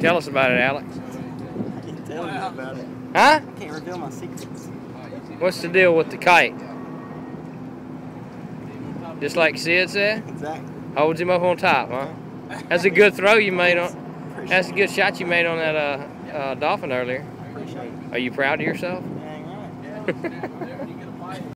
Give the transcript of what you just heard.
Tell us about it, Alex. I can't tell you about it. Huh? I can't reveal my secrets. What's the deal with the kite? Just like Sid said, Exactly. holds him up on top, huh? That's a good throw you made on. That's a good shot you made on that uh, uh, dolphin earlier. Appreciate it. Are you proud of yourself? Dang right.